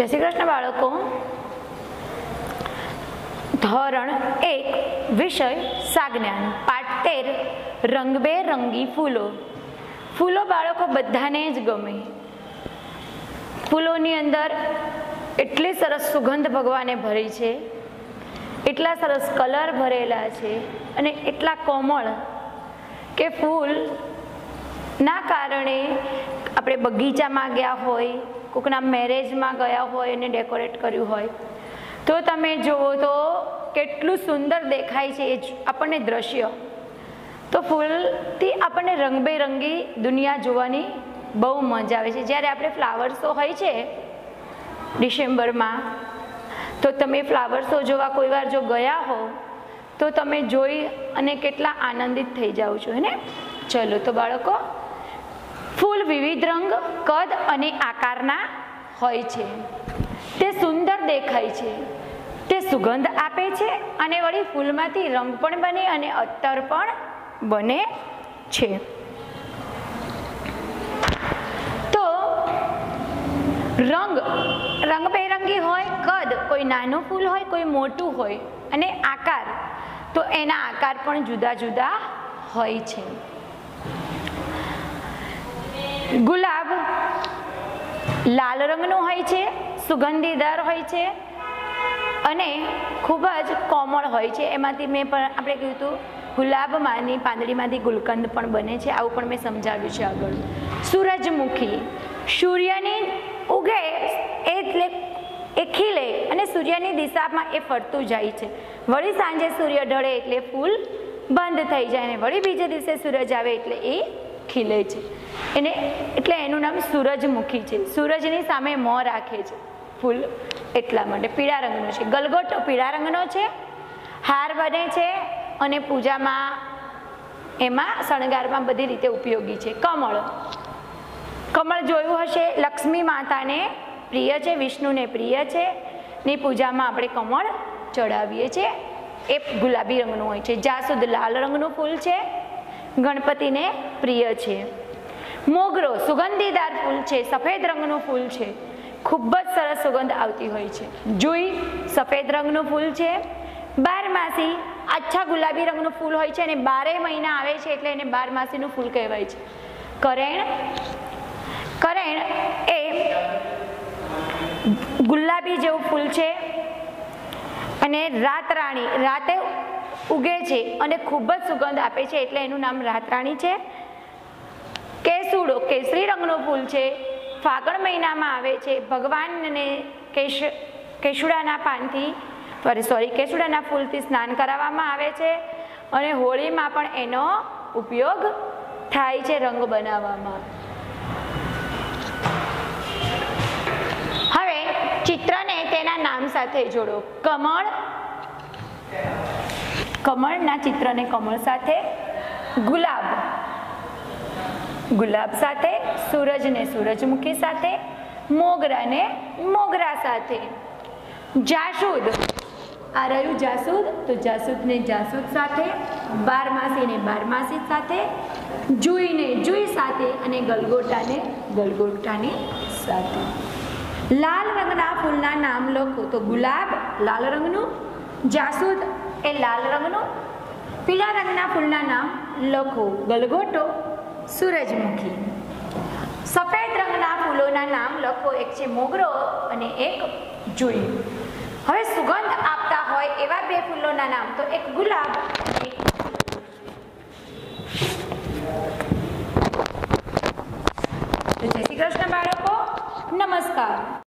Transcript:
જય શ્રી કૃષ્ણ બાળકો. ધોરણ એક, વિષય સાજ્ઞાન, પાઠ તેર, રંગબેરંગી ફૂલો. ફૂલો બાળકો બધાને જ ગમે. ફૂલોની અંદર એટલી સરસ સુગંધ ભગવાને ભરી છે, એટલા સરસ કલર ભરેલા છે અને એટલા કોમળ કે ફૂલ ના કારણે આપણે બગીચામાં ગયા હોય કોકના મેરેજમાં ગયા હોય અને ડેકોરેટ કર્યું હોય. તો તમે જુઓ તો કેટલું સુંદર દેખાય છે એ આપણને દ્રશ્ય. તો ફૂલથી આપણને રંગબેરંગી દુનિયા જોવાની બહુ મજા આવે છે. જ્યારે આપણે ફ્લાવર શો હોય છે ડિસેમ્બરમાં, તો તમે ફ્લાવર શો જોવા કોઈ વાર જો ગયા હો, તો તમે જોઈ અને કેટલા આનંદિત થઈ જાઓ છો ને? ચલો તો બાળકો ફૂલ વિવિધ રંગ, કદ અને આકારના હોય છે. તે સુંદર દેખાય છે. તે સુગંધ આપે છે અને વળી ફૂલમાંથી રંગ પણ બને અને અત્તર પણ બને છે. તો રંગ, રંગબેરંગી હોય, કદ, કોઈ નાનું ફૂલ હોય, કોઈ મોટું હોય અને આકાર, તો એના આકાર પણ જુદા જુદા હોય છે. ગુલાબ લાલ રંગનું હોય છે સુગંધીદાર હોય છે અને ખૂબ જ કોમળ હોય છે. એમાંથી મેં પણ આપણે કહ્યું હતું, ગુલાબમાંની પાંદડીમાંથી ગુલકંદ પણ બને છે. આવું પણ મેં સમજાવ્યું છે આગળ. સૂરજમુખી સૂર્યની ઉગે એટલે એ ખીલે અને સૂર્યની દિશામાં એ ફરતું જાય છે. વળી સાંજે સૂર્ય ઢળે એટલે ફૂલ બંધ થઈ જાય અને વળી બીજે દિવસે સૂરજ આવે એટલે એ ખીલે છે. એને, એટલે એનું નામ સૂરજમુખી છે. સૂરજની સામે મોં રાખે છે. ફૂલ એટલા માટે. પીળા રંગનો છે. ગલગોટો પીળા રંગનો છે. હાર બને છે અને પૂજામાં એમાં શણગારમાં બધી રીતે ઉપયોગી છે. કમળ. કમળ જોયું હશે? લક્ષ્મી માતાને પ્રિય છે, વિષ્ણુને પ્રિય છે. ની પૂજામાં આપણે કમળ ચડાવીએ છીએ. એ ગુલાબી રંગનું હોય છે. જાસૂદ લાલ રંગનું ફૂલ છે ગણપતિને પ્રિય છે. મોગરો સુગંધીદાર ફૂલ છે, સફેદ રંગનું ફૂલ છે. ખૂબ જ સરસ સુગંધ આવતી હોય છે. જુઈ સફેદ રંગનું ફૂલ છે. બારમાસી આછા ગુલાબી રંગનું ફૂલ હોય છે અને બારે મહિના આવે છે એટલે એને બારમાસીનું ફૂલ કહેવાય છે. કરેણ કરેણ એ ગુલાબી જેવું ફૂલ છે. અને રાતરાણી, રાતે ઉગે છે અને ખૂબ જ સુગંધ આપે છે એટલે એનું નામ રાતરાણી છે. કેસુડો કેસરી રંગનું ફૂલ છે. ફાગણ મહિનામાં આવે છે. ભગવાનને કેશ કેસુડાના પાનથી સોરી સોરી કેસુડાના ફૂલથી સ્નાન કરાવવામાં આવે છે અને હોળીમાં પણ એનો ઉપયોગ થાય છે રંગ બનાવવામાં. હવે ચિત્રને તેના નામ સાથે જોડો. કમળ કમળના ચિત્રને કમળ સાથે, ગુલાબ. ગુલાબ સાથે, સૂરજને સૂરજમુખી સાથે, મોગરાને મોગરા સાથે. જાસૂદ. આ રહ્યું જાસૂદ. તો જાસૂદને જાસૂદ સાથે, બારમાસીને બારમાસી સાથે, જુઈને જુઈ સાથે અને ગલગોટાને ગલગોટાની સાથે. લાલ રંગના ફૂલના નામ લખો તો ગુલાબ, લાલ રંગનું. જાસૂદ એ લાલ રંગનું, પીળા રંગના ફૂલના નામ લખો, ગલગોટો, સૂરજમુખી. સફેદ રંગના ફૂલોના નામ લખો, એક છે મોગરો અને એક જુઈ. હવે સુગંધ આપતા હોય એવા બે ફૂલોના નામ, તો એક ગુલાબ તો જય શ્રી કૃષ્ણ બાળકો, નમસ્કાર.